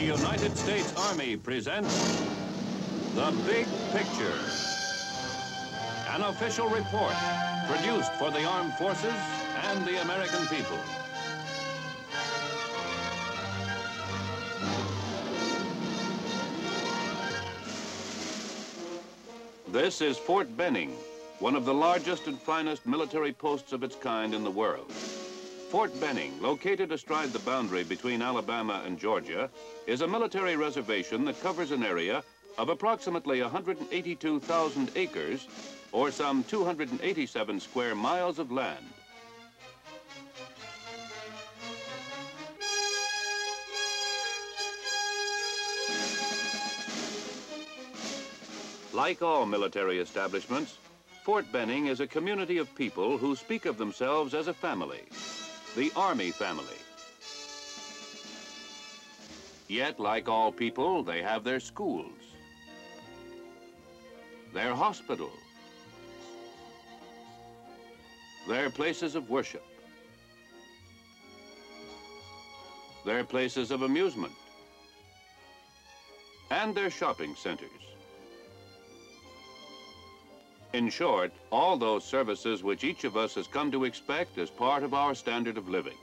United States Army presents The Big Picture. An official report produced for the armed forces and the American people. This is Fort Benning, one of the largest and finest military posts of its kind in the world. Fort Benning, located astride the boundary between Alabama and Georgia, is a military reservation that covers an area of approximately 182,000 acres, or some 287 square miles of land. Like all military establishments, Fort Benning is a community of people who speak of themselves as a family, the Army family. Yet, like all people, they have their schools, their hospitals, their places of worship, their places of amusement, and their shopping centers. In short, all those services which each of us has come to expect as part of our standard of living.